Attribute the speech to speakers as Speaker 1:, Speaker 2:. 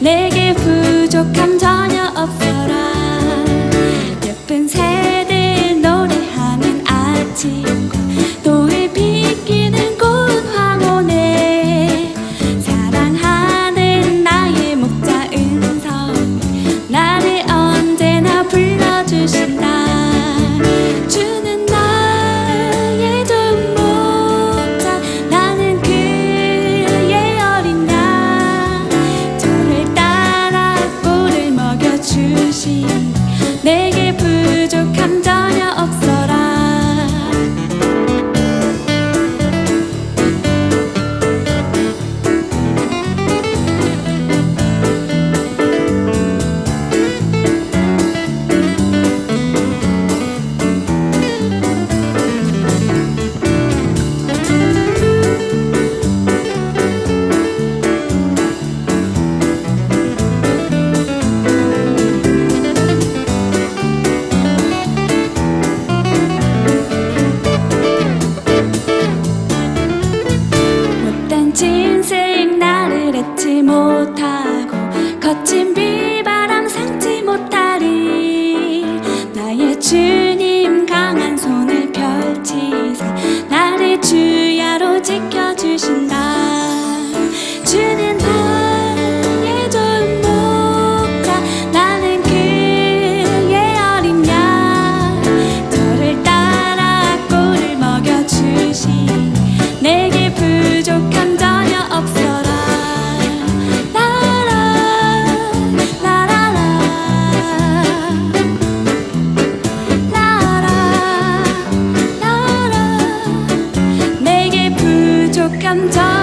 Speaker 1: 내게 부족함 전혀 없어라. 예쁜 새들 노래하는 아침과 인생 나를 잊지 못하 and.